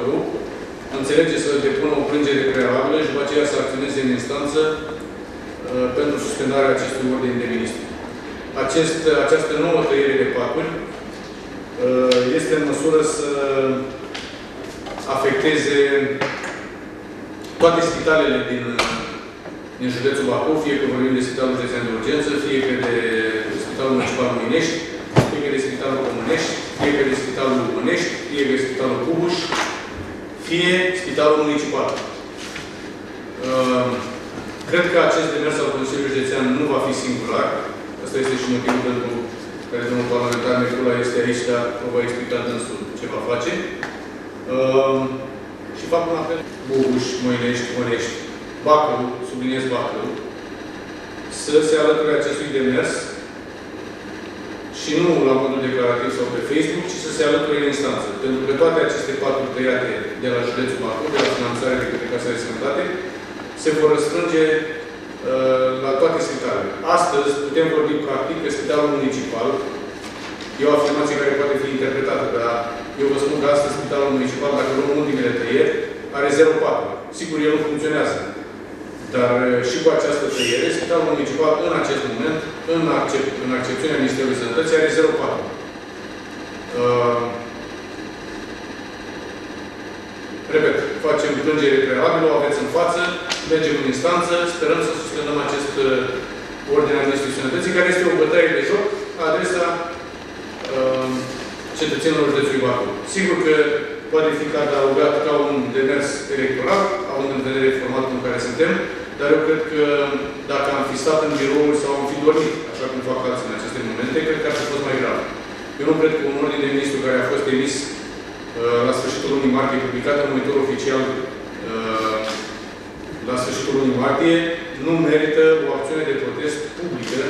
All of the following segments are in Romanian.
4, înțelege să depună o plângere prealabilă și după aceea să acționeze în instanță uh, pentru suspendarea acestui ordin de ministru. Acest, uh, această nouă tăiere de pacuri uh, este în măsură să afecteze toate spitalele din, din județul Bacău, fie că vorbim de Spitalul Județean de Urgență, fie că de Spitalul Municipal Mâinești, fie că de Spitalul Comunești, fie că de Spitalul Bunești, fie că de Spitalul Cubuș, fie Spitalul Municipal. Uh, cred că acest demers al Consiliului Județean nu va fi singular. Asta este și motivul pentru care domnul parlamentar Necula este aici, dar vă va explica dânsul ce va face. Uh, și fac un apel Bubuș, Moinești, Mănești, Bacău, subliniez Bacău, să se alăture acestui demers și nu la modul declarativ sau pe Facebook, ci să se alăture în instanță. Pentru că toate aceste patru tăiate de la județul Bacău, de la finanțare de către Casa de Sănătate, se vor răstrânge uh, la toate spitalele. Astăzi putem vorbi practic că spitalul municipal, e o afirmație care poate fi interpretată, dar eu vă spun că astăzi spitalul municipal, dacă luăm ultimele tăieri, are 0,4. Sigur, el nu funcționează. Dar uh, și cu această tăiere, Spitalul Municipal, în acest moment, în, accept, în accepțiunea Ministerului Sănătății, are 0,4. Uh, repet, facem plângere prealabilă, o aveți în față, mergem în instanță, sperăm să suspendăm acest uh, ordine al Ministrului Sănătății, care este o bătaie de joc la adresa uh, cetățenilor județului Bacău. Sigur că poate fi adăugat ca un demers electoral, având în vedere formatul în care suntem, dar eu cred că dacă am fi stat în birouri sau am fi dormit, așa cum fac alții în aceste momente, cred că ar fi fost mai grav. Eu nu cred că un ordine de ministru care a fost emis uh, la sfârșitul lunii martie, publicat în monitor oficial uh, la sfârșitul lunii martie, nu merită o acțiune de protest publică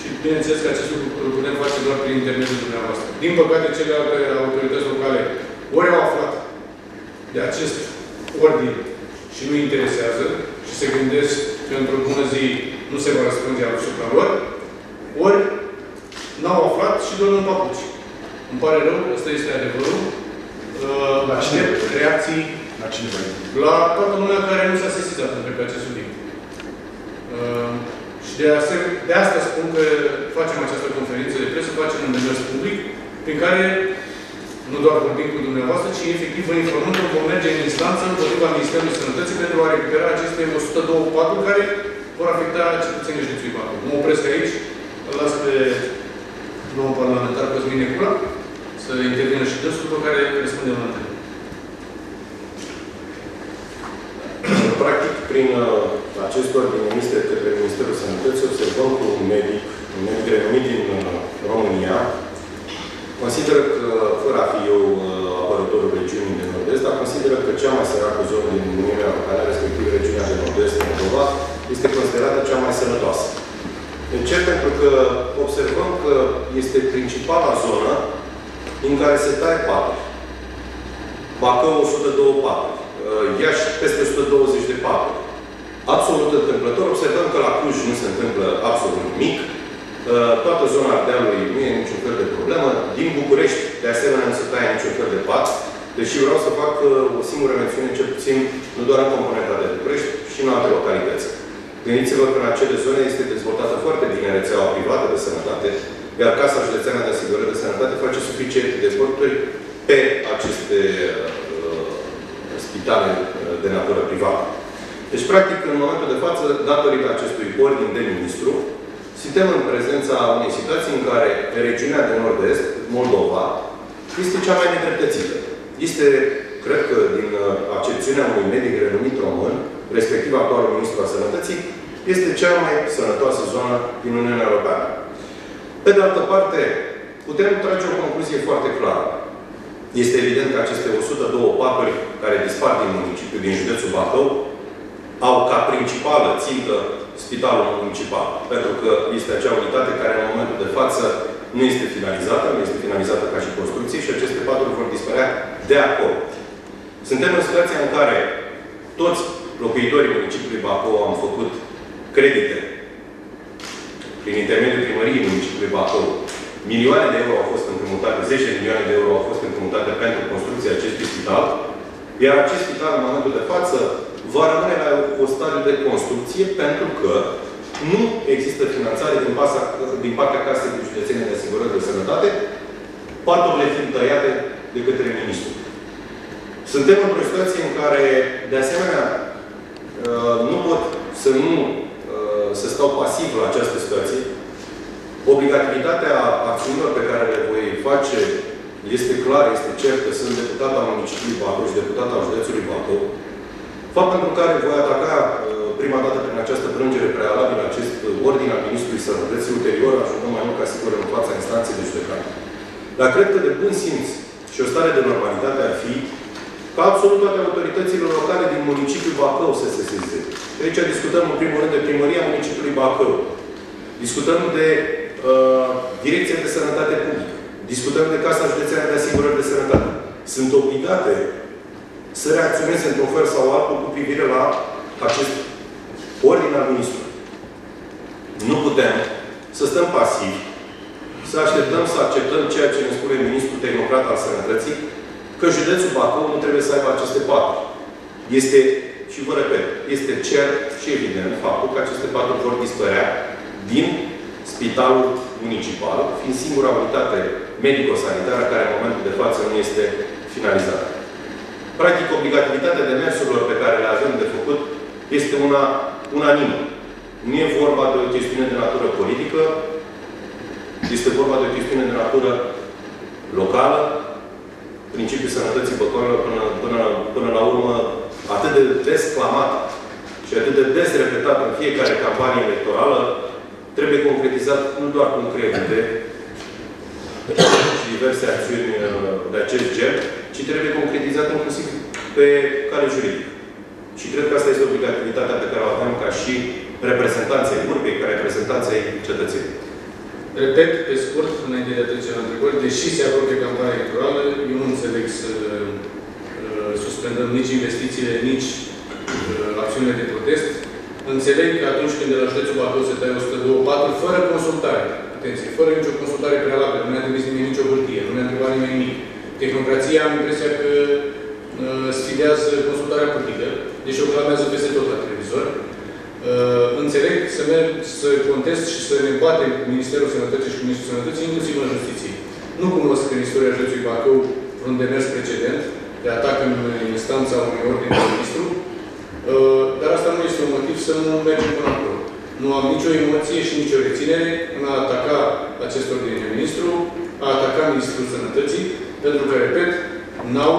și bineînțeles că acest lucru îl putem face doar prin intermediul dumneavoastră. Din păcate, celelalte autorități locale ori au aflat de acest ordin și nu interesează și se gândesc că într-o bună zi nu se va răspunde asupra lor, ori n-au aflat și doar în papuci. Îmi pare rău, ăsta este adevărul. Uh, la cine? reacții la cine La toată lumea care nu s-a sesizat între pe acest subiect. Uh, și de, asemenea, de asta spun că facem această conferință de presă, facem un demers public, prin care nu doar vorbim cu dumneavoastră, ci efectiv vă informăm că vom merge în instanță împotriva Ministerului Sănătății pentru a recupera aceste 102 paturi care vor afecta cetățenii județului Bacău. Mă opresc aici, îl las pe domnul parlamentar Cosmin Necula să intervină și dânsul, după care răspundem la întrebări. Practic, prin uh, acest ordin emis de către Ministerul Sănătății, observăm că un medic, un medic renumit din uh, România, consideră consideră că cea mai săracă zonă din Uniunea Europeană, respectiv regiunea de nord-est, Moldova, este considerată cea mai sănătoasă. De ce? Pentru că observăm că este principala zonă din care se taie paturi. Bacău 102 paturi. Uh, Iași peste 120 de paturi. Absolut întâmplător, observăm că la Cluj nu se întâmplă absolut nimic. Uh, toată zona Ardealului nu e niciun fel de problemă. Din București, de asemenea, nu se taie niciun fel de pat. Deși vreau să fac uh, o singură mențiune, cel puțin, nu doar în componenta de București, și în alte localități. Gândiți-vă că în acele zone este dezvoltată foarte bine rețeaua privată de sănătate, iar Casa Județeană de Asigurări de Sănătate face suficiente deporturi pe aceste uh, spitale uh, de natură privată. Deci, practic, în momentul de față, datorită acestui ordin de ministru, suntem în prezența unei situații în care regiunea de nord-est, Moldova, este cea mai nedreptățită. Este, cred că, din uh, accepțiunea unui medic renumit român, respectiv actualul ministru al sănătății, este cea mai sănătoasă zonă din Uniunea Europeană. Pe de altă parte, putem trage o concluzie foarte clară. Este evident că aceste 102 paturi care dispar din municipiu, din județul Bacău, au ca principală țintă spitalul municipal. Pentru că este acea unitate care în momentul de față nu este finalizată, nu este finalizată ca și construcție și aceste paturi vor dispărea de acolo. Suntem în situația în care toți locuitorii municipiului Bacău am făcut credite prin intermediul primăriei municipiului Bacău. Milioane de euro au fost împrumutate, 10 de milioane de euro au fost împrumutate pentru construcția acestui spital, iar acest spital, în momentul de față, va rămâne la o stadiu de construcție pentru că nu există finanțare din, pasa, din partea Casei de Județene de Asigurări de Sănătate, paturile fiind tăiate de către ministru. Suntem într-o situație în care, de asemenea, uh, nu pot să nu uh, să stau pasiv la această situație. Obligativitatea acțiunilor pe care le voi face este clar, este cert că sunt deputat al municipiului Bacău și deputat al județului Bacău. Fapt pentru care voi ataca uh, prima dată prin această plângere prealabilă acest ordin al Ministrului Sănătății, ulterior ajungăm mai mult ca sigur în fața instanței de judecată. Dar cred că de bun simț și o stare de normalitate ar fi ca absolut toate autoritățile locale din municipiul Bacău să se sesizeze. Aici discutăm în primul rând de primăria municipiului Bacău. Discutăm de uh, Direcția de Sănătate Publică. Discutăm de Casa Județeană de Asigurări de Sănătate. Sunt obligate să reacționeze într-un fel sau altul cu privire la acest ordin al ministrului. Nu putem să stăm pasivi, să așteptăm să acceptăm ceea ce ne spune ministrul tehnocrat al sănătății, că județul Bacău nu trebuie să aibă aceste paturi. Este, și vă repet, este cer și evident faptul că aceste paturi vor dispărea din spitalul municipal, fiind singura unitate medico-sanitară care în momentul de față nu este finalizată. Practic, obligativitatea demersurilor pe care le avem de făcut este una unanimă. Nu e vorba de o chestiune de natură politică, este vorba de o chestiune de natură locală, principiul sănătății băcorilor până, până, până la urmă atât de des clamat și atât de des repetat în fiecare campanie electorală, trebuie concretizat nu doar cu credite și diverse acțiuni uh, de acest gen, ci trebuie concretizat inclusiv pe cale juridică. Și cred că asta este obligativitatea pe care o avem ca și reprezentanței urbei, ca reprezentanței cetățenii. Repet, pe scurt, înainte de a trece la întrebări, deși se apropie campania electorală, eu nu înțeleg să uh, suspendăm nici investițiile, nici uh, acțiunile de protest. Înțeleg că atunci când de la județul Bacău se taie 102 patru, fără consultare, atenție, fără nicio consultare prealabilă, nu ne-a trimis nimeni nicio hârtie, nu ne-a întrebat nimeni nimic. Tehnocrația am impresia că uh, sfidează consultarea publică, deci o clamează peste tot la televizor. Uh, înțeleg să merg să contest și să ne batem cu Ministerul Sănătății și cu Ministrul Sănătății, inclusiv în justiție. Nu cunosc în istoria județului Bacău vreun demers precedent de atac în instanța unui ordin de ministru, uh, dar asta nu este un motiv să nu mergem până acolo. Nu am nicio emoție și nicio reținere în a ataca acest ordin de ministru, a ataca Ministrul Sănătății, pentru că, repet, n-au,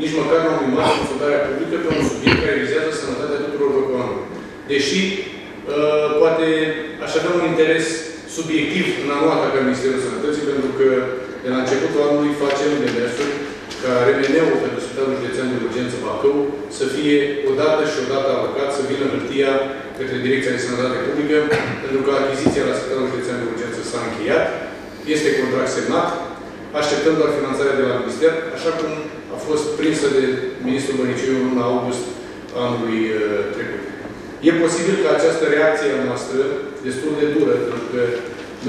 nici măcar nu au mimat consultarea publică pe un subiect care vizează sănătatea tuturor locuitorilor. Deși, uh, poate aș avea un interes subiectiv în a nu ataca Ministerul Sănătății, pentru că de la începutul anului facem demersuri ca RMN-ul pentru Spitalul Județean de Urgență Bacău să fie odată și odată alocat, să vină hârtia către Direcția de Sănătate Publică, pentru că achiziția la Spitalul Județean de Urgență s-a încheiat, este contract semnat, așteptăm doar finanțarea de la Minister, așa cum a fost prinsă de Ministrul Băniciu în luna august anului uh, trecut. E posibil ca această reacție a noastră, destul de dură, pentru că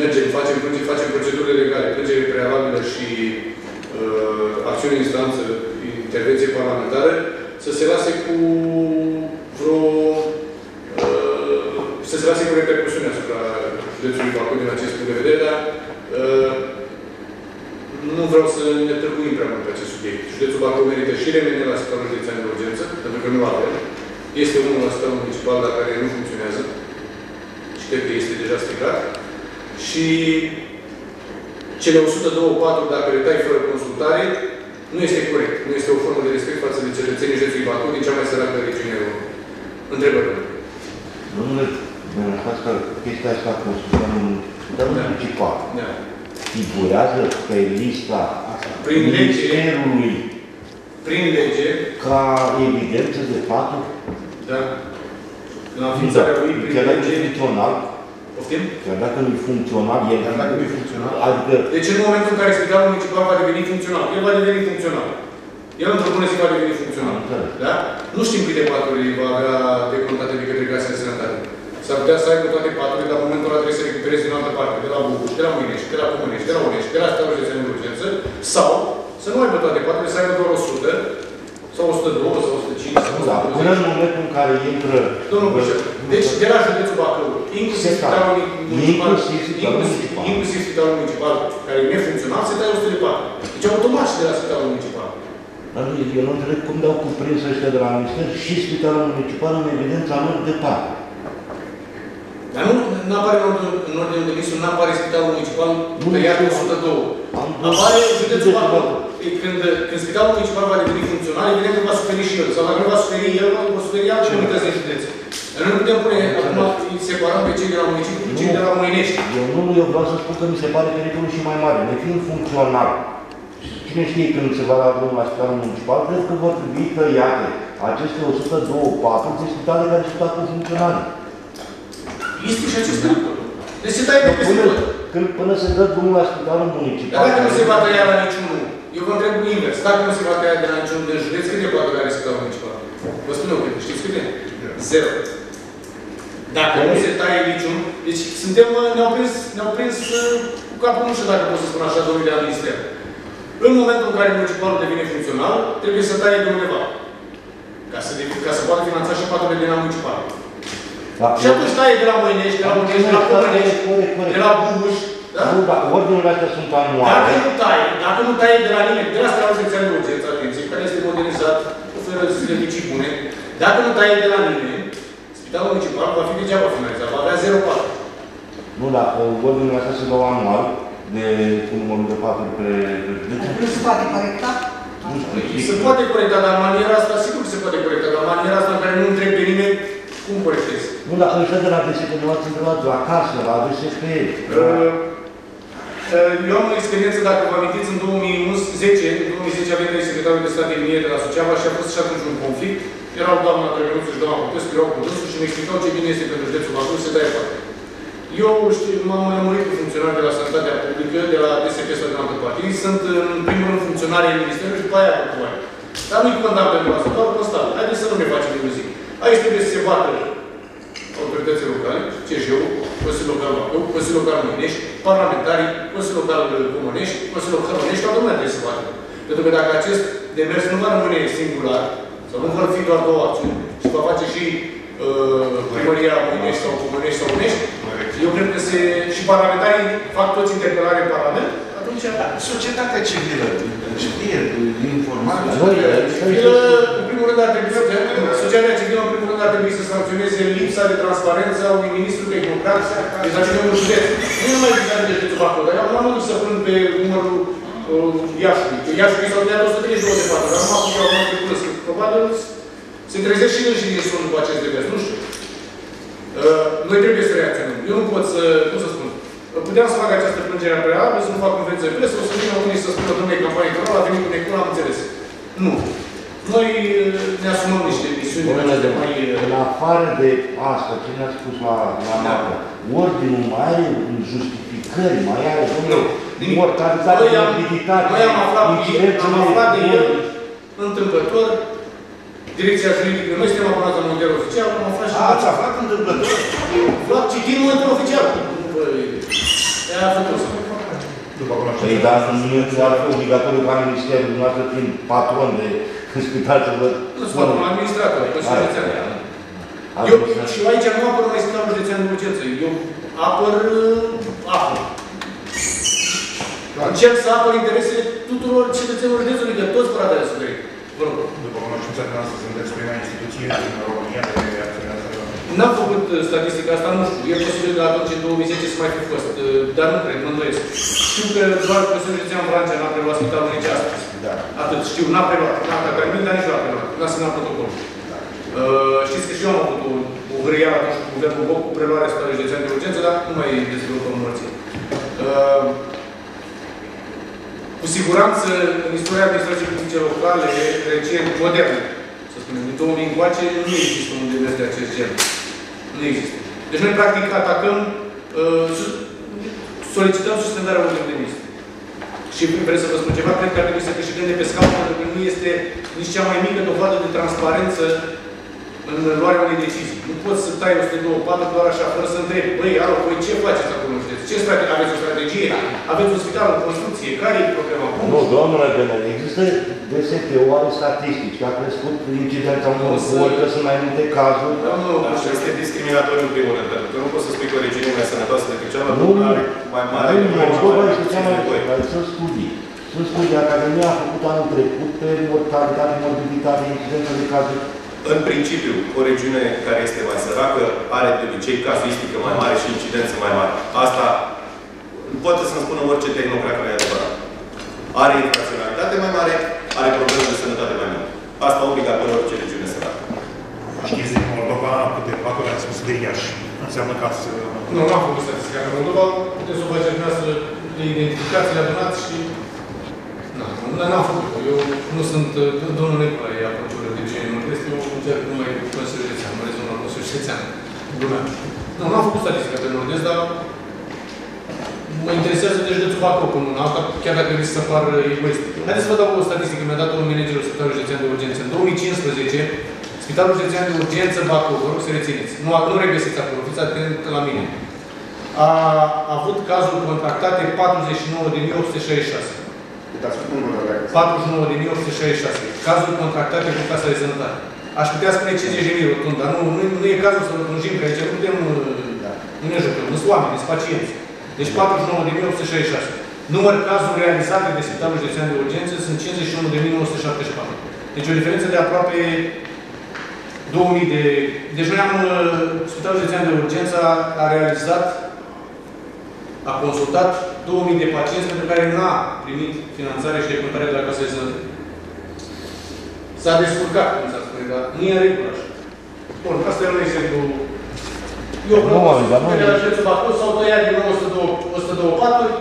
mergem, facem plângeri, facem procedurile legale, plângere prealabilă și uh, acțiune în instanță, intervenție parlamentară, să se lase cu vreo uh, să se lase cu repercusiune asupra județului Bacău din acest punct de vedere, dar uh, nu vreau să ne târguim prea mult pe acest subiect. Județul Bacău merită și remene la Spitalul Județean de Urgență, pentru că nu avem. Este unul la Spitalul Municipal, dar care nu funcționează. Și cred că este deja stricat. Și cele 102 patru, dacă le tai fără consultare, consultare, nu este corect. Nu este o formă de respect față de cetățenii județului Bacău din cea mai săracă regiune a Europei. Întrebări. Domnule, dumneavoastră că chestia asta cu spitalul spitalul Da. municipal Da. Figurează pe lista Prin lege. Ministerului Prin lege, ca evidență de fapt, da, în înființarea lui, prin chiar dacă e lege, funcțional, poftim? chiar dacă nu e funcțional, el, Dar dacă nu e funcțional, adică Deci în momentul în care spitalul municipal va deveni funcțional, el va deveni funcțional. El într-o bună zi va deveni funcțional. Am înțeles. Da? Nu știm câte paturi va avea decontate de către Casa de Sănătate. S-ar putea să aibă toate paturile, dar în momentul ăla trebuie să recupereze din altă parte, de la Bucuș, de la Mâinești, de la Comânești, de la Unești, de la Spitalul Județean de Urgență, sau să nu aibă toate paturile, să aibă doar 100, sau 102, sau 105, sau nu, da, până 120. în momentul în care intră Domnul Bușer, deci de la județul Bacău, inclusiv Se taie. spitalul municipal, Inclusiv spitalul inclusiv, municipal. inclusiv spitalul municipal, care e nefuncțional, se taie 100 de patru. Deci automat și de la spitalul municipal. Dar nu, eu nu înțeleg cum dau cuprins ăștia de la minister și spitalul municipal în evidența lor de parte. Dar nu, nu apare în ordine, în ordine de misul, nu apare spitalul municipal Nu, pe iar nu, 102. Am Apare județul județul Bacău. Bacău. E Când, când spitalul municipal va deveni funcțional, evident că va suferi și el. Sau dacă nu va suferi el, va suferi alte unități din județ. Dar nu putem pune, acum, îi separăm pe cei de la municipiu cu cei de la Mâinești. Eu nu, eu vreau să spun că mi se pare pericolul și mai mare. Nefiind funcțional, și cine știe când se va da drumul la spitalul municipal, cred că vor trebui tăiate aceste 102 patru de spitale care sunt acum funcționale. Este și acest pericol. Deci se taie de peste Până, tot. când, până se dă drumul la spitalul municipal... Dar dacă nu se va tăia la niciunul, eu vă întreb invers, dacă nu se va tăia de la niciunul din județ, câte paturi are spitalul municipal? Vă spun eu câte, știți câte? Zero. Dacă nu se taie niciun, deci suntem, ne-au prins, ne-au prins uh, cu capul, nu știu dacă pot să spun așa, domnul de la minister. În momentul în care municipalul devine funcțional, trebuie să taie de undeva. Ca să, devi- ca să poată finanța și paturile din la municipal. Da, Și atunci taie de la Măinești, de la Măinești, de la Comănești, Corect, corect. de la Bubuș, da? Nu, da, ordinele astea sunt Dacă anuale. nu taie, dacă nu taie de la nimeni, de la Spitalul Județean de Urgență, atenție, care este modernizat, oferă servicii bune, dacă nu taie de la nimeni, Spitalul Municipal va fi degeaba finalizat, va avea 0,4. Nu, da, ordinele astea se dau anual de cu numărul de patru pe județ. Nu se poate corecta? Nu știu, Se poate corecta, dar în maniera asta, sigur că se poate corecta, dar în maniera asta în care nu întreb pe nimeni, cum corectezi? Nu, dar ăștia de la DSP nu ați întrebat la casă, la DSP. Uh, uh, Eu am o experiență, dacă vă amintiți, în 2010, în 2010 avem de secretarul de stat de Minie de la Suceava și a fost și atunci un conflict. Erau doamna Drăgănuță și doamna Popescu, erau cu dânsul și mi explicau ce bine este pentru județul Bacău să taie parte. Eu știu, m-am lămurit cu funcționari de la Sănătatea Publică, de la DSP sau de la altă parte. Ei sunt, în primul rând, funcționari ai Ministerului și după aia actuali. Dar nu-i condamn pentru asta, doar constat. Haideți să nu ne facem iluzie. Aici trebuie să se bată autoritățile locale, CJU, Consiliul Local Bacău, Consiliul Local Mâinești, parlamentarii, Consiliul Local Comănești, Consiliul Local Mâinești, toată lumea trebuie să facă. Pentru că dacă acest demers nu va rămâne singular, sau nu vor fi doar două acțiuni, și va face și uh, primăria Mâinești sau Comănești sau Unești, eu cred că se, și parlamentarii fac toți interpelare în Parlament, atunci Societatea civilă știe, informare. Noi, civilă, în primul rând, ar trebui să societatea civilă, în primul rând, ar trebui să sancționeze lipsa de transparență a unui ministru tehnocrat de la un județ. Nu numai vis-a-vis de județul Bacău, dar eu am mult să pun pe numărul uh, Iașului. Că Iașului s-au tăiat 132 de patru, dar nu acum eu am mai plus. Probabil se trezesc și el și din somn după acest demers, nu știu. Uh, noi trebuie să reacționăm. Eu nu pot să, cum să spun, puteam să fac această plângere în prealabil, să nu fac conferință de presă, o să vină unii să spună, domnule, campanie electorală, a venit cu necul, am înțeles. Nu. Noi uh, ne asumăm niște misiuni de Domnule, aceste mai... uh, în afară de asta, ce ne-a spus la, la Da. noapte, ordinul mai are justificări, mai are, Nu. domnule, Nimic. mortalitate, Noi am, morbiditate, noi am aflat, incidențe am aflat de el ordini. întâmplător, direcția juridică, noi suntem abonați la mondial oficial, am aflat și... A, ați aflat întâmplător? Vlad, citim mondial oficial. Aia a făcut să După cum Păi, dar nu e ar fi obligatoriu ca ministerul dumneavoastră fiind patron de spital să vă Nu sunt patron, administrator, Consiliul Județean. Azi, Eu, azi, și aici nu apăr mai spitalul județean de urgență. Eu apăr uh, apă. Încerc să apăr interesele tuturor cetățenilor județului, că toți fără de suferit. Vă rog. După cunoștința noastră, sunteți prima instituție din România care acționează N-am făcut uh, statistica asta, nu știu. E posibil că atunci, în 2010, să mai fi fost. uh, Dar nu cred, mă îndoiesc. Știu că doar Consiliul Județean Vrancea n-a preluat spitalul nici astăzi. Da. Atât știu, n-a preluat. N-a atacat nimic, dar nici nu a preluat. N-a semnat protocol. Uh, știți că și eu am avut o, o hârâială atunci cu guvernul Boc cu preluarea spitalului județean de urgență, dar nu mai dezvoltăm morții. Uh, cu siguranță, în istoria administrației publice locale, recent, moderne, să spunem, din 2000 încoace, nu există un demers de acest gen. Nu există. Deci noi, practic, atacăm, uh, sus- solicităm suspendarea ordinii de ministru. Și vreți să vă spun ceva, cred că ar trebui să câștigăm de pe scaun, pentru că nu este nici cea mai mică dovadă de transparență în luarea unei decizii. Nu poți să tai 102 patru doar așa, fără să întrebi, băi, alo, voi ce faceți acolo, nu știți? Ce strategie? Aveți o strategie? Aveți un spital în construcție? Care e problema? Cum? Nu, domnule Benel, există DSP-ul are statistici, că a crescut incidența unor Nu, să- boli, că sunt mai multe cazuri. Domnul, Dar asta este discriminatoriu în primul rând, pentru că nu poți să spui că o regiune e mai sănătoasă decât cealaltă, Nu, una are mai mare, nu, mai Moldova mare, este mai cea mai nevoie. care sunt studii. Sunt studii, Academia a făcut anul trecut pe mortalitate, morbiditate, incidență de cazuri. În principiu, o regiune care este mai săracă are de obicei casuistică mai mare și incidență mai mare. Asta poate să-mi spună orice tehnocrat care e adevărat. Are infracționalitate mai mare, are probleme de sănătate mai mari. Asta obligatoriu orice regiune săracă. Știți din Moldova câte paturi ați spus de Iași. Înseamnă că ați... nu, nu am făcut statistica în Moldova, puteți să o faceți dumneavoastră, le identificați, le adunați și... Nu, nu, n-am făcut. Eu nu sunt, uh, domnul Nicolae, ia procură de genul nord-est, eu încerc numai cu Consiliul Județean, mă rezum la Consiliul Județean. Lumea. Nu, n-am făcut statistica pe nord-est, dar mă interesează de județul Bacău până una alta, chiar dacă risc să par egoist. Haideți să vă dau o statistică, mi-a dat un managerul Spitalului Județean de Urgență. În 2015, Spitalul Județean de Urgență Bacău, vă rog să rețineți, nu, nu regăsiți acolo, fiți atent la mine, a avut cazuri contractate 49.866. Uitați cu numărul ăla. 49.866. Cazuri contractate cu Casa de Sănătate. Aș putea spune 50.000 rotund, dar nu, nu, nu e cazul să rotunjim, că aici nu putem, Da. nu ne jucăm, nu sunt oameni, sunt pacienți. Deci 49.866. Număr cazuri realizate de Spitalul Județean de Urgență sunt 51.974. Deci o diferență de aproape 2000 de... Deci noi am, uh, Spitalul Județean de Urgență a, a realizat, a consultat 2000 de pacienți pentru care n-a primit finanțare și recrutare de la Casa de Sănătate. S-a descurcat, cum s-a spune, dar nu e în regulă așa. Bun, asta e un exemplu. Eu Nu, mă, dar nu- de la județul Bacău s-au tăiat din nou 102, 102 paturi,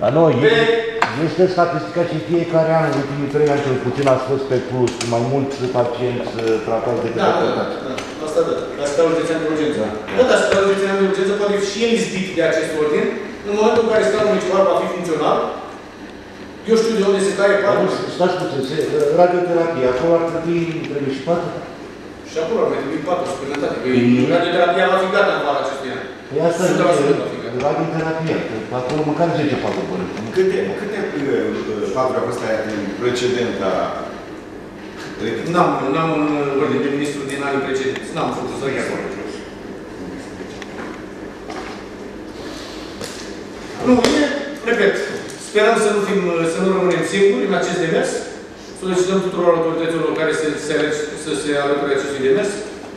Dar nu, pe e- este statistica și fiecare an, în ultimii trei ani cel puțin a fost pe plus, cu mai mulți pacienți uh, tratați de Da, către da, da, da. Asta da. La spitalul județean de urgență. Da, dar spitalul județean de urgență poate fi și el izbit de acest ordin în momentul în care spitalul municipal va fi funcțional. Eu știu de unde se taie Dar nu, patul. stați puțin, se- radioterapie, acolo ar trebui, trebuie și patru. Și acolo ar mai trebui patul suplimentate. Că Mm. radioterapia va fi gata în vara acestui an. Păi asta 100% va fi e gata. radioterapie, că acolo măcar 10 patru bări. Câte, câte uh, paturi au fost tăiate în precedenta N-am, n-am un ordin de ministru din anii precedenți. N-am făcut să chiar Nu, e, repet, sperăm să nu, fim, să nu rămânem singuri în acest demers. Solicităm tuturor autorităților care se, se, alege- să se alăture acestui demers,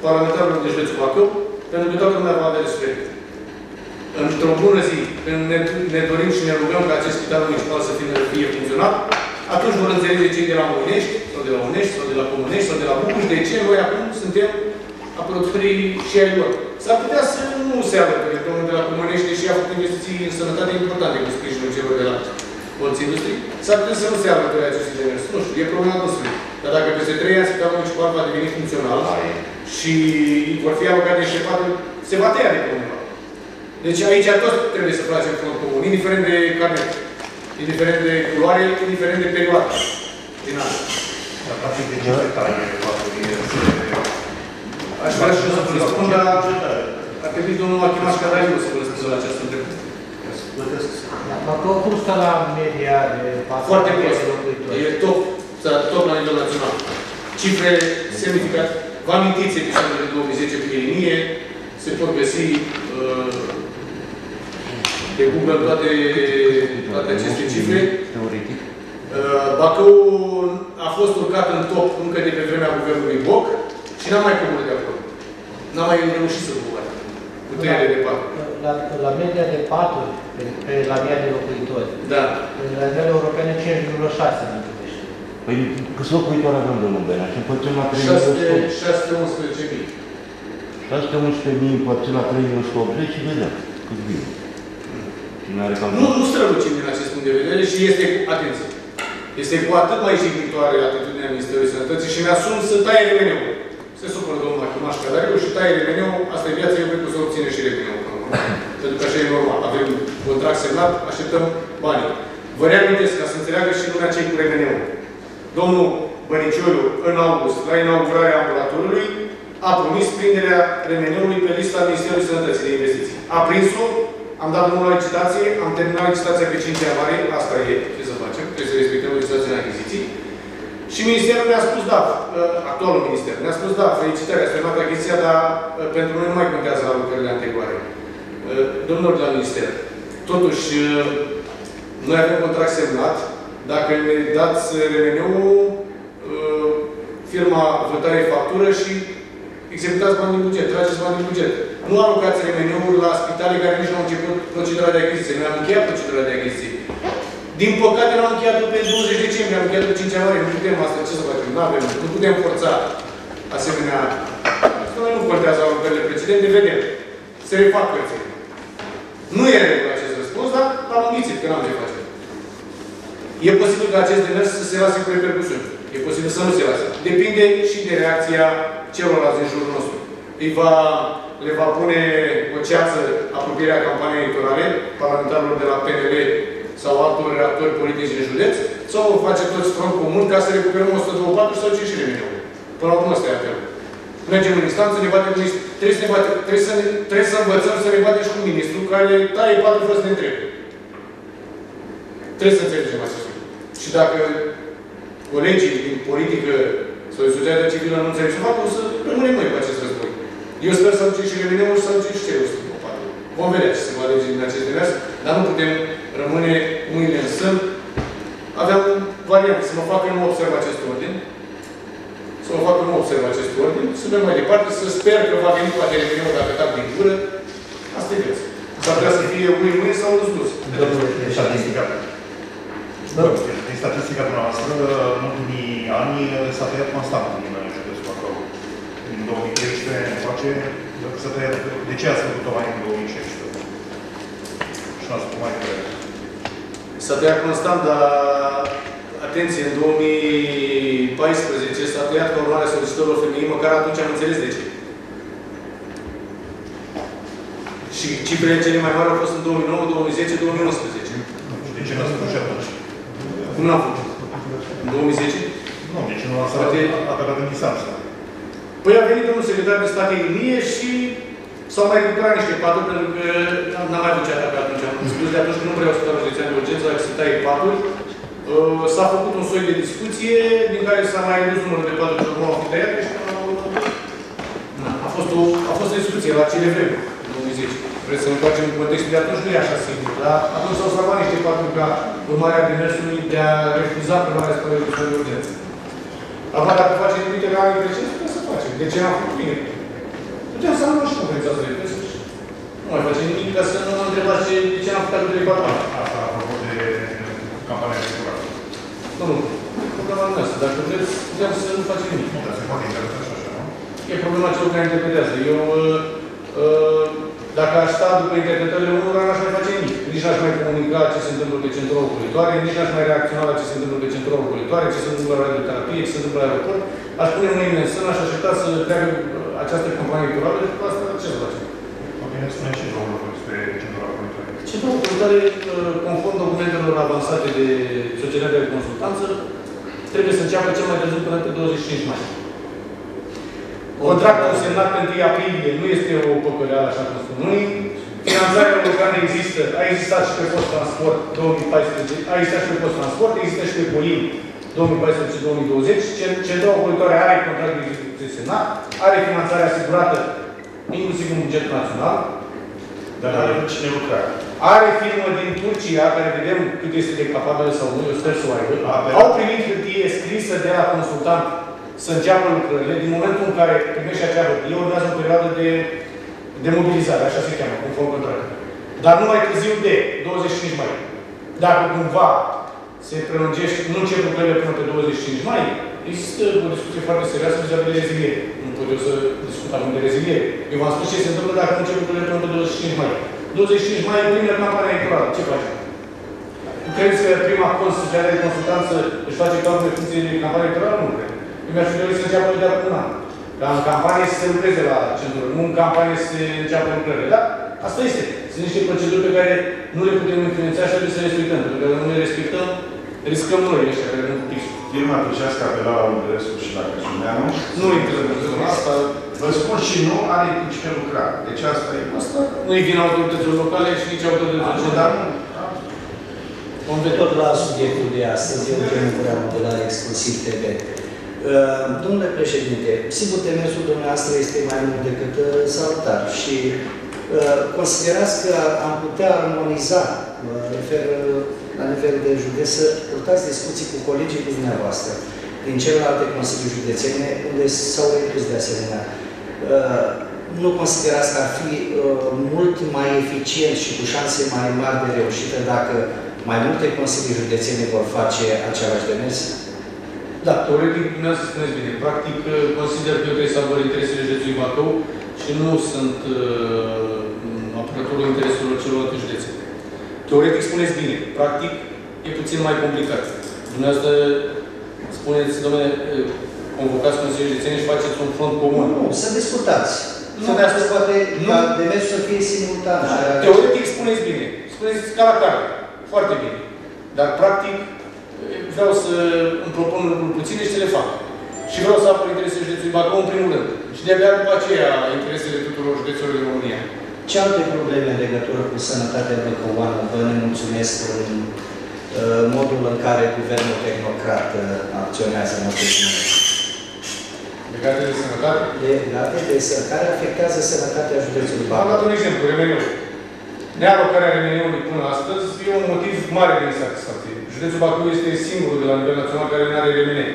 parlamentarilor de județul Bacău, pentru că toată lumea va avea de suferit. Într-o bună zi, când ne, ne dorim și ne rugăm ca acest spital municipal să fie, fie funcțional, atunci vor înțelege cei de la Măunești, sau de la Unești, sau de la Comunești, sau de la Bucuș, de ce noi acum suntem apărătorii și ai lor. S-ar putea să nu se alăture domnul de la Comunești, deși a făcut investiții în sănătate importante cu sprijinul celor de la Colț Industrii, s-ar putea să nu se alăture acestui demers. Nu știu, e problema dânsului. Dar dacă peste trei ani spitalul municipal va deveni funcțional și vor fi alocat de șefatul, se va tăia de pe undeva. Deci aici toți trebuie să facem front comun, indiferent de carnet, indiferent de culoare, indiferent de perioadă. Din an. Dar practic de ce detalii paturi este... Aș vrea și eu să vă răspund, dar ar trebui domnul Achimaș Caraiu să vă răspundă la această întrebare. Bacău cum stă la media de patru Foarte de prost. locuitori? E top, top la nivel național. Cifre semnificative. Vă amintiți episodul de 2010 cu Ienie, se pot găsi uh, pe Google toate, toate aceste cifre. Teoretic. Uh, Bacău a fost urcat în top încă de pe vremea guvernului Boc și n-a mai coborât de acolo. N-am mai reușit să cobor. Cu tăiere de patru. La, la media de paturi, pe, pe la mii de locuitori, Da. la nivel europene 5,6 ne privește. Păi câți locuitori avem, domnul Benea? Și împărțim la 3180. 611 mii. 611.000 împărțit la 3180 și vedem cât vine. Și nu are cam... Nu, nu strălucim din acest punct de vedere și este, cu atenție, este cu atât mai jignitoare atitudinea Ministerului Sănătății și mi-asum să taie reveneu. Se supără domnul Achimaș Cadariu și taie reveneu, asta e viața, eu cred că o să obține și reveneu. până la urmă. Pentru că așa e normal. Avem contract semnat, așteptăm banii. Vă reamintesc ca să înțeleagă și lumea cei cu reveneu. Domnul Bănicioliu, în august, la inaugurarea ambulatorului, a promis prinderea remeneului pe lista Ministerului Sănătății de Investiții. A prins-o, am dat drumul la licitație, am terminat licitația pe 5 ianuarie, asta e, ce să facem, trebuie să respectăm legislația în achiziții. Și Ministerul ne-a spus da, actualul Minister, ne-a spus da, felicitări, ați terminat achiziția, dar uh, pentru noi nu mai contează la lucrările anterioare. Uh, Domnilor de la Minister, totuși, uh, noi avem contract semnat, dacă ne dați reveneu-ul, firma vă taie factură și executați bani din buget, trageți bani din buget. Nu alocați reveneu-uri la spitale care nici nu au început procedura de achiziție. Noi am încheiat procedura de achiziție. Din păcate n-am încheiat pe 20 decembrie, am încheiat pe 5 ianuarie. Nu putem asta, ce să facem? Nu avem, nu putem forța asemenea. Asta noi nu contează alocările precedente, vedem. Se refac cărțile. Nu e regulă acest răspuns, dar l-am înghițit, că n-am ce face. E posibil ca acest demers să se lase cu repercusiuni. E posibil să nu se lase. Depinde și de reacția celorlalți din jurul nostru. Îi va, le va pune o ceață apropierea campaniei electorale, parlamentarilor de la PNL sau altor actori politici din județ, sau o face toți front comun ca să recuperăm 124 sau 5 și reveneu. Până la urmă, ăsta e apelul. Mergem în instanță, ne batem în trebuie să, ne bate, trebuie, să ne, trebuie să învățăm să ne batem și cu ministrul care taie patru fără să ne întrebe. Trebuie să înțelegem acest lucru. Și dacă colegii din politică sau societatea civilă nu înțeleg să facă, o să rămânem noi cu acest război. Eu sper să aduce și reveneul și să aduce și cei Vom vedea ce se va alege din acest demers, dar nu putem rămâne mâinile în sân. Aveam variante să mă facă nu observ acest ordin, să mă facă nu observ acest ordin, să merg mai departe, să sper că va veni poate reveneul dacă tac din gură. Asta e viața. S-ar putea să fie mâini-mâini sau dus-dus. Domnule Statistica. Da. Din statistica noastră, în ultimii ani s-a tăiat constant din județul Bacău. Din 2013 încoace, s-a tăiat. De ce ați făcut-o mai în 2016? Și n-ați făcut mai devreme. S-a tăiat constant, dar atenție, în 2014 s-a tăiat ca urmare a solicitărilor femeii, măcar atunci am înțeles de ce. Și cifrele cele mai mari au fost în 2009, 2010, 2011. De ce n-ați făcut și atunci? Cum n-am făcut? În 2010? Nu, de ce nu ați Poate- apelat în instanță? Păi a venit domnul secretar de stat Ilie și s-au mai recuperat niște paturi, pentru că n-am mai avut ceata pe atunci. Am spus de atunci că nu vreau să dau județean de urgență, dacă se taie paturi. Uh, S-a făcut un soi de discuție, din care s-a mai redus numărul de paturi ce urmau fi tăiate și până la urmă, na, a fost o, a fost o discuție la cele vreme, în 2010. Vreți să ne facem în contextul de atunci, nu e așa simplu, dar atunci s-au salvat niște paturi ca urmare a demersului de a refuza prelarea spălării de urgență. Acum, dacă facem trimite la anii precedenți, putem să facem. De ce n-am făcut bine? Putem să nu și compensați de preț. Nu mai facem nimic ca să nu mă întrebați ce, de ce n-am făcut atât de patru ani. Asta apropo de campania electorală. Nu, nu. Problema nu este. Dacă vreți, putem să nu facem nimic. Nu, dar se poate interpreta și așa, nu? E problema celor care interpretează. Eu, uh, uh, dacă aș sta după interpretările unora, n-aș mai face nimic. Nici n-aș mai comunica ce se întâmplă pe centrul oculitoare, nici n-aș mai reacționa la ce se întâmplă pe centrul oculitoare, ce se întâmplă la radioterapie, ce se întâmplă la aeroport. Aș pune mâinile în sân, aș aștepta să treacă uh, această campanie electorală și după asta ce să facem? Poate ne spune și două lucruri despre centura comunitare. Centrul oculitoare, uh, conform documentelor avansate de societatea de consultanță, trebuie să înceapă cel mai târziu până pe 25 mai. Contractul semnat pe 1 aprilie nu este o păcăleală, așa cum spun unii. Finanțarea europeană există, a existat și pe post transport 2014, a existat și pe post transport, există și pe Polim 2014-2020. Centrul oculitoare are contract de execuție semnat, are finanțare asigurată, inclusiv în bugetul național, Dar la cine lucrează? are firmă din Turcia, care vedem cât este de capabilă sau nu, eu sper să o aibă. A, pe- Au primit hârtie scrisă de la consultant să înceapă lucrările, din momentul în care primește acea hârtie, urmează o perioadă de, de mobilizare, așa se cheamă, conform contractului. Dar nu mai târziu de 25 mai. Dacă cumva se prelungește, nu încep lucrările până pe 25 mai, există o discuție foarte serioasă vis-a-vis de reziliere. Nu pot eu să discut acum de reziliere. Eu v-am spus ce se întâmplă dacă nu încep lucrările până pe 25 mai. 25 mai e plină campania electorală. Ce facem? Credeți că prima consultare de consultanță își face calcul de funcție de campanie electorală? Nu cred. Eu mi-aș fi dorit să înceapă de acum un an. Ca în campanie să se lucreze la centură, nu în campanie să se înceapă lucrările. Da? Asta este. Sunt niște proceduri pe care nu le putem influența și trebuie să le respectăm. Pentru că dacă nu le respectăm, riscăm noi ăștia care nu putem. Firma Tucească apela la Ungărescu și la Căsuneanu. Nu intră în zona asta. Vă spun și nu are nici pe lucrare. Deci asta e. Asta nu e vina autorităților locale și nici autorităților Nu, dar centrale. nu. Vom vedea. Tot la subiectul de astăzi, eu nu vreau de la Exclusiv TV. Uh, Domnule președinte, sigur, demersul dumneavoastră este mai mult decât uh, salutar și uh, considerați că am putea armoniza, mă refer uh, la nivel de județ, să purtați discuții cu colegii dumneavoastră din celelalte consilii județene, unde s-au redus de asemenea. Uh, Nu considerați că ar fi uh, mult mai eficient și cu șanse mai mari de reușită dacă mai multe consilii județene vor face același demers? Da, teoretic, dumneavoastră spuneți bine. Practic, consider că eu trebuie să apăr interesele județului Bacău și nu sunt uh, apărătorul intereselor celorlalte județe. Teoretic spuneți bine. Practic, e puțin mai complicat. Dumneavoastră spuneți, domnule, uh, convocați Consiliul Județene și faceți un front comun. Nu, să discutați. Nu, Să dar se poate nu. ca demersul să fie simultan. Da, și- Teoretic spuneți bine. Spuneți ca la care. Foarte bine. Dar, practic, vreau să îmi propun lucruri puține și să le fac. Și vreau să apăr interesele județului Bacău în primul rând. Și de-abia după aceea interesele tuturor județelor din România. Ce alte probleme în legătură cu sănătatea băcăuană vă nemulțumesc în uh, modul în care guvernul tehnocrat uh, acționează în acest moment? Legate de sănătate. Legate de să- care afectează sănătatea județului Am Bacău. dat un exemplu, remeniu. Nealocarea remeniului până astăzi e un motiv mare de insatisfacție. Județul Bacău este singurul de la nivel național care nu are remene.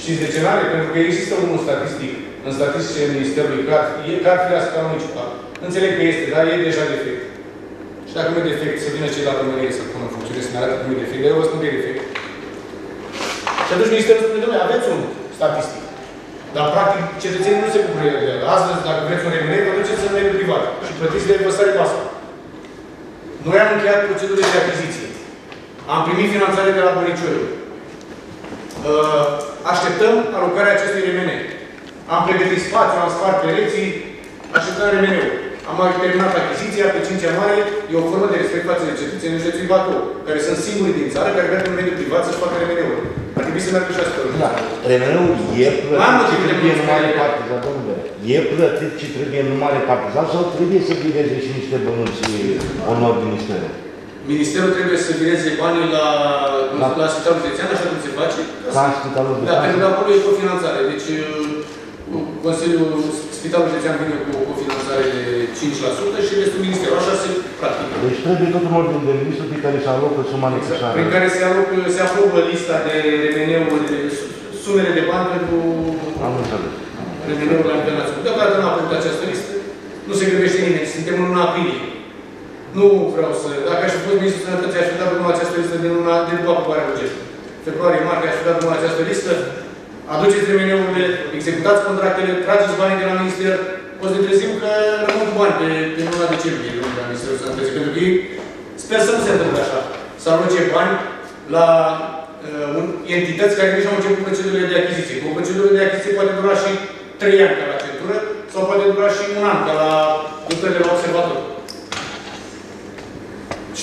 Știți de ce nu are? Pentru că există unul statistic în statisticile Ministerului că ar, e, că ar fi la scara municipal. Înțeleg că este, dar e deja defect. Și dacă nu e defect, să vină cei la primărie să pună în funcțiune, să ne arate că nu e defect, dar eu vă spun că e defect. Și atunci Ministerul spune, domnule, aveți un statistic. Dar, practic, cetățenii nu se bucură de el. Astăzi, dacă vreți un remene, vă duceți în mediul privat și plătiți de vărsare pasă. Noi am încheiat procedurile de achiziție. Am primit finanțare de la Bănicioiu. Uh, Așteptăm alocarea acestui RMN. Am pregătit spațiu, am spart pereții, așteptăm RMN-ul. Am terminat achiziția pe 5 ianuarie, e o formă de respect față de cetățenii județului Bacău, care sunt singuri din țară care merg în mediul privat să-și facă RMN-ul. Ar trebui să meargă și asta. Da, remenul e Am plătit motive și de trebuie în mare mulțumire. partizan, domnule. E plătit și trebuie în mare partizan sau trebuie să vireze și niște bănuți onor ministerul? Ministerul trebuie să vireze banii la, la, La- la Spitalul Județean, așa cum se face. Ca în spitalul de Da, pentru că acolo e cofinanțare. Deci uh, Consiliul Spitalul Județean vine cu o cofinanțare de 5% și restul Ministerul. Așa se practică. Deci trebuie tot un ordin de ministru pe care să alocă suma Exact. necesară. Prin care se, aloc, se aprobă lista de reveneu-uri, de su- sumele de bani pentru Am înțeles. reveneu-uri la nivel național. Deocamdată nu a apărut această listă. Nu se gândește nimeni. Suntem în luna aprilie. Nu vreau să... Dacă aș fi fost ministrul sănătății, aș fi dat drumul la această listă din luna de după aprobarea bugetului. Februarie, martie, aș fi dat drumul la această listă. Aduceți reveneurile, executați contractele, trageți banii de la minister. O să ne trezim că rămân cu bani pe, pe luna decembrie, de la Ministerul Sănătății. Pentru că ei sper să nu se întâmple așa. Să aloce bani la uh, un, entități care nici nu au început procedurile de achiziție. Cu procedurile de achiziție poate dura și 3 ani ca la centură sau poate dura și un an ca la lucrările la observator.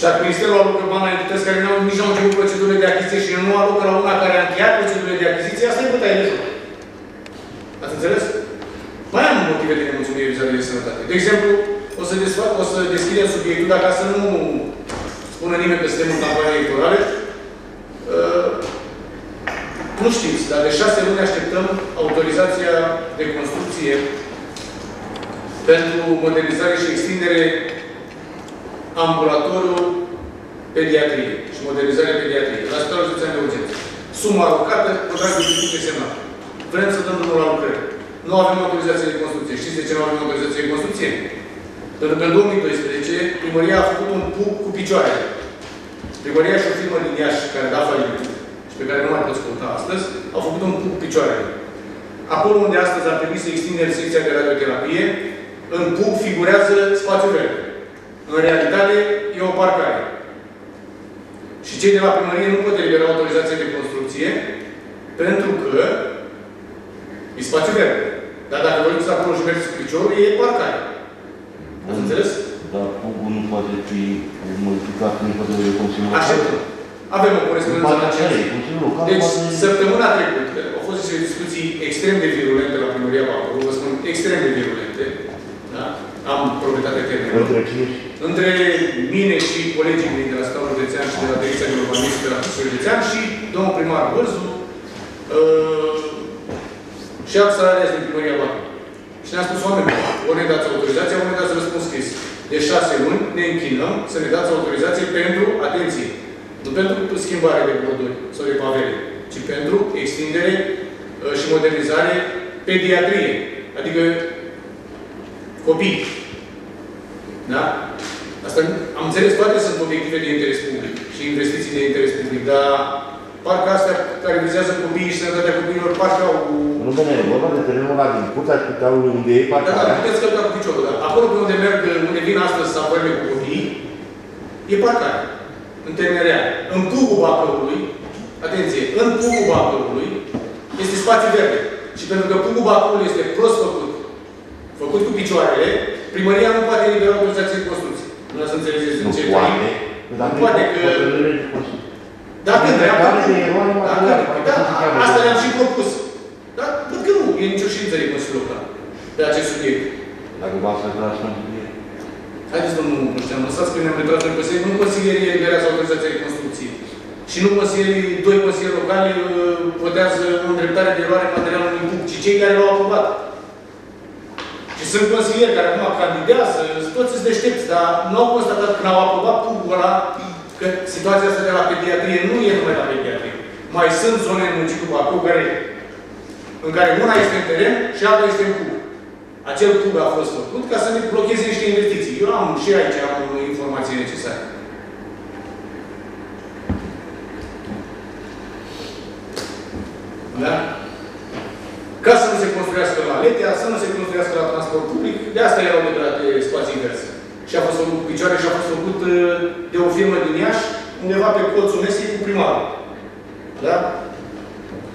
Și dacă Ministerul alocă bani la entități care nu, nici nu au început procedurile de achiziție și nu alocă la una care a încheiat procedurile de achiziție, asta e bătaie de joc. Ați înțeles? Mai am motive de nemulțumire vis-a-vis de sănătate. De exemplu, o să, desfac, o să deschidem subiectul, dacă să nu spună nimeni că suntem în campanie electorale, uh, nu știți, dar de șase luni așteptăm autorizația de construcție pentru modernizare și extindere ambulatoriu pediatrie și modernizare pediatrie la Spitalul Județean de Urgență. Suma alocată, contractul de semnat. vrem să dăm drumul la lucrări. Nu avem autorizație de construcție. Știți de ce nu avem autorizație de construcție? Pentru că în 2012 primăria a făcut un PUC cu picioare. Primăria și o firmă din Iași care da faliment și pe care nu mai poți căuta astăzi, au făcut un PUC cu picioare. Acolo unde astăzi ar trebui să extindem secția de radioterapie, în PUC figurează spațiu verde. În realitate, e o parcare. Și cei de la primărie nu pot elibera autorizație de construcție pentru că e spațiu verde. Dar dacă vă duceți acolo și mergeți cu piciorul, e parcare. Ați înțeles? Dar pugul nu poate fi modificat în hotărâre Consiliului. Așteptăm. Avem o corespondență Poate în așa acest e, Consiliul Local Deci, poate... săptămâna trecută au fost niște discuții extrem de virulente la primăria Bacău, vă spun extrem de virulente. Da? Am proprietate termenă. Între cine și... Între mine și colegii mei de la Statul Județean și de la Direcția de Urbanism de la Consiliul Județean și domnul primar Vârzu uh, și Axararea din primăria Bacău. Și ne-a spus oamenii, ori ne dați autorizația, ori ne dați răspuns scris. De șase luni ne închinăm să ne dați autorizație pentru, atenție, nu pentru schimbare de borduri sau de pavele, ci pentru extindere uh, și modernizare pediatrie. Adică copii. Da? Asta, am înțeles, toate sunt obiective de interes public și investiții de interes public, dar parcă astea care vizează copiii și sănătatea copiilor, parcă au... Nu, bine, e vorba de terenul ăla din curtea spitalului unde e Da, da, parcarea. puteți călca cu piciorul, dar acolo pe unde merg, unde vin astăzi sapările cu copiii, e parcare. În termen real. În pugul Bacăului, atenție, în pugul Bacăului este spațiu verde. Și pentru că pugul Bacăului este prost făcut, făcut cu picioarele, primăria nu poate elibera autorizație de construcție. Nu să înțelegeți Nu în ce poate. trăim. Dar Nu poate că... hotărâre de Consiliu. Dacă Din întreabă, dreptare de eroare dacă, materială, poate da, să se cheamă. asta le-am și propus. Dar văd că nu, e nicio ședință de Consiliul Local pe acest subiect. Dacă v-ați retras Consiliul. Haideți, domnul Muștean, lăsați că ne-am retras noi Consiliul, nu consilierii eliberează autorizația de construcție. Și nu consilierii, doi consilieri locali uh, votează în dreptare de eroare materială unui punct, ci cei care l-au aprobat. Și sunt consilieri care acum candidează, toți sunt deștepți, dar nu au constatat când au aprobat punctul ăla că situația asta de la pediatrie nu e numai la pediatrie. Mai sunt zone în municipiul Bacău care, în care una este în teren și alta este în pug. Acel pug a fost făcut ca să ne blocheze niște investiții. Eu am și aici am informații necesare. Da? Ca să nu se construiască la Letea, să nu se construiască la transport public, de asta erau liberate spații verzi. Și a fost făcut cu picioare și a fost făcut uh, de o firmă din Iași, undeva pe colțul Mesei cu primarul. Da?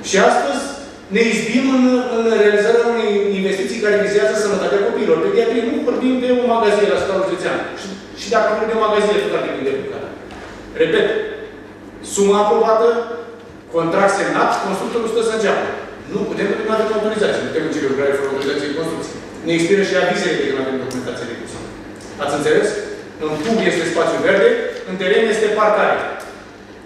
Și astăzi ne izbim în, în realizarea unei investiții care vizează sănătatea copiilor. Pediatrie nu vorbim de un magazin la statul județean. Și, și dacă vorbim de un magazin, tot ar trebui de aplicat. Repet, suma aprobată, contract semnat, constructorul stă să înceapă. Nu putem pentru că nu avem autorizație. Nu putem începe lucrare fără autorizație de construcție. Ne expiră și avizele de când avem documentație de curs. Ați înțeles? În pub este spațiu verde, în teren este parcare.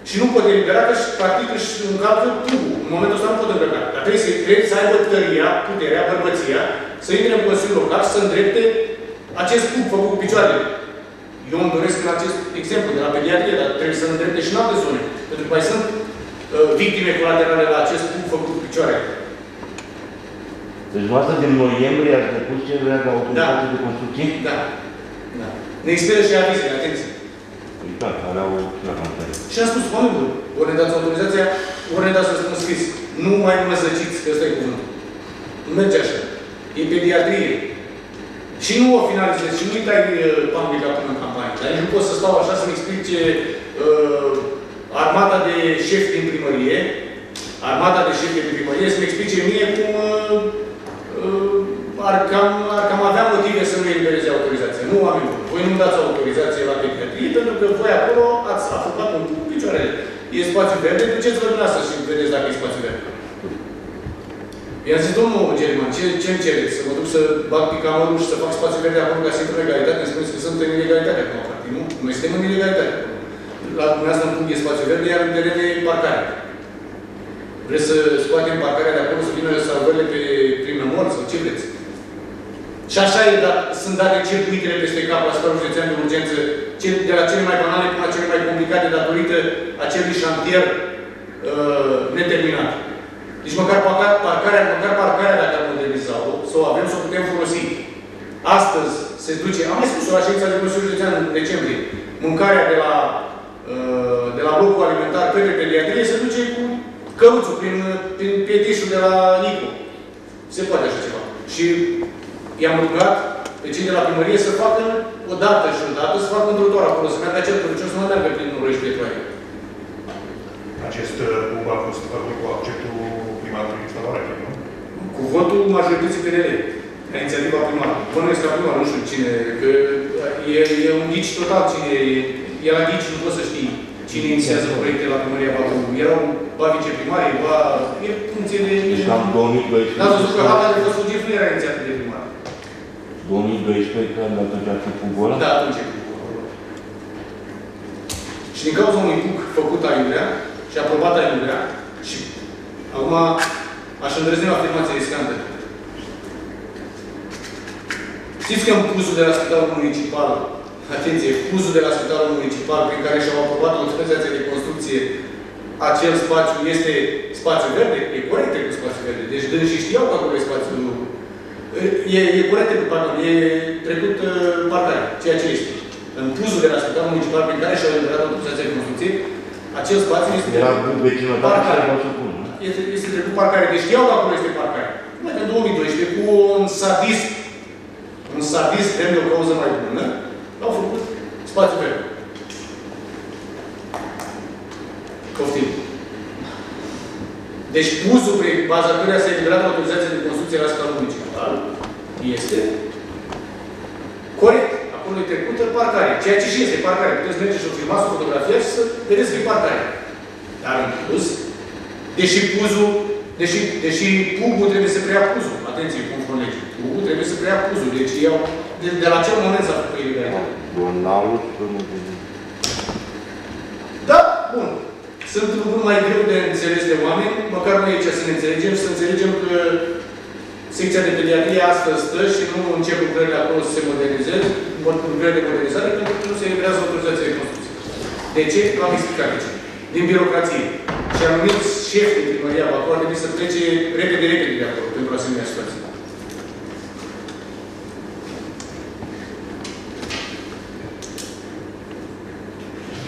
Și nu pot elibera că și practic își încalcă pubul. În momentul ăsta nu pot încălca. Dar trebuie să, trebuie să aibă tăria, puterea, bărbăția, să intre în Consiliul Local, să îndrepte acest pub făcut cu picioarele. Eu îmi doresc în acest exemplu de la pediatrie, dar trebuie să îndrepte și în alte zone. Pentru că mai sunt uh, victime colaterale la acest pub făcut cu picioare. Deci noastră din noiembrie ați depus cererea de autorizație de construcție? Da. da. Ne expiră și avizele, atenție. Păi da, care au și la cantere. Și am spus, oameni buni, ori ne dați autorizația, ori ne dați răspuns scris. Nu mai mă zăciți, că ăsta e cuvântul. Nu merge așa. E pediatrie. Și nu o finalizez, și nu-i dai uh, panglica până în campanie. Dar nici nu pot să stau așa să-mi explice uh, armata de șef din primărie, armata de șef din primărie, să-mi explice mie cum uh, uh, ar, cam, ar cam avea motive să nu elibereze autorizația. Nu, oameni buni. Voi nu dați autorizație la pediatrie pentru că voi acolo ați apucat un cu picioarele. E spațiu verde, duceți-vă dumneavoastră și vedeți dacă e spațiu verde. I-am zis, domnul German, ce, ce îmi cereți? Să mă duc să bag picamărul și să fac spațiu verde acolo ca să intru în egalitate? Îmi spuneți că sunt în ilegalitate acum, practic, nu? Noi suntem în ilegalitate. La dumneavoastră în punct e spațiu verde, iar în teren e parcare. Vreți să scoatem parcarea de acolo, să vină salvările pe prin mor sau ce vreți? Și așa e, dar sunt date circuitele peste cap la statul județean de urgență, de la cele mai banale până la cele mai complicate datorită acelui șantier uh, neterminat. Deci măcar parca- parcarea, măcar parcarea dacă am modernizat-o, să o avem, să o putem folosi. Astăzi se duce, am mai spus-o la ședința de Consiliul Județean în decembrie, mâncarea de la, uh, de la blocul alimentar către pediatrie se duce cu căruțul prin, prin pietișul de la Nico. Se poate așa ceva. Și i-am rugat pe cei de la primărie să facă o dată și o dată, să facă un trotuar acolo, să meargă acel cărucior, să nu meargă prin Noroiș Petroaie. Acest uh, pub a fost făcut cu acceptul primarului Slavorache, nu? Cu votul majorității PNL, la inițiativa primară. Bănuiesc ca primar, nu știu cine, că e, e un ghici total cine e, e la ghici, nu poți să știi cine inițiază proiecte la primăria Bacău. Erau ba viceprimari, ba... E funcție de... Deci cam 2012. N-ați văzut că hala de fost fugit nu era inițiată de primar. 2012, când atunci a fost fotbal. Da, atunci e Și din cauza unui PUC făcut aiurea și aprobat aiurea și acum aș îndrăzni o afirmație riscantă. Știți că în puzul de la Spitalul Municipal, atenție, puzul de la Spitalul Municipal prin care și-au aprobat autorizația de construcție, acel spațiu este spațiu verde? E corect cu spațiu verde. Deci dând și știau că acolo e spațiu E, e corect, pardon, e trecut uh, parcare, ceea ce este. În puzul de la Spitalul Municipal prin care și-au eliberat autorizația de construcție, acel spațiu este Era cu vecinătate și Parcare. era să pun. nu? este, este trecut parcare. Deci știau că acolo este parcare. Mai în 2012, cu un sadism, un sadism vrem de o cauză mai bună, au făcut spațiu verde. Poftim. Deci puzul prin baza căruia s-a eliberat autorizația de construcție la scaunul municipal este corect. Acolo e trecută parcare. Ceea ce și este parcare. Puteți merge și o filmați o fotografie și să vedeți că e parcare. Dar în plus, deși puzul, deși, deși pubul trebuie să preia puzul. Atenție, conform legii. Pubul trebuie să preia puzul. Deci iau, de, de la acel moment s-a făcut eliberarea. Bonalul, să nu Da, bun. Sunt lucruri mai greu de înțeles de oameni, măcar noi aici să ne înțelegem, să înțelegem că secția de pediatrie astăzi stă și nu încep lucrările acolo să se modernizeze, lucrările de modernizare, pentru că nu se eliberează autorizația de construcție. De ce? V-am explicat de ce. Din birocrație. Și anumiți șefi de primăria Bacău ar trebui să plece repede, repede de acolo pentru asemenea situație.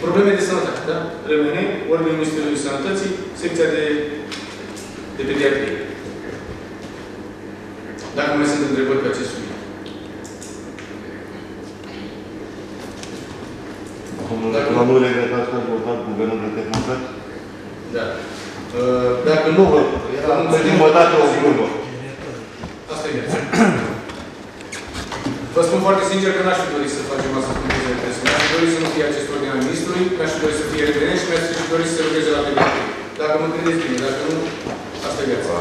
Probleme de sănătate, da? Rămâne Ordinul Ministerului Sănătății, secția de, de pediatrie. Dacă mai sunt întrebări pe acest subiect. Domnule, acum nu regretați că ați votat guvernul de tehnocrați? Da. Uh, Dacă nu vă... Era pe jumătate o glumă. Asta e viața. Vă spun foarte sincer că n-aș fi dorit să facem asta cu de presă. Mi-aș fi dorit să nu fie acest ordin al ministrului, mi-aș fi dorit să fie revenit și mi-aș fi dorit să se lucreze la pediatrie. Dacă mă credeți bine, dacă nu, asta e viața.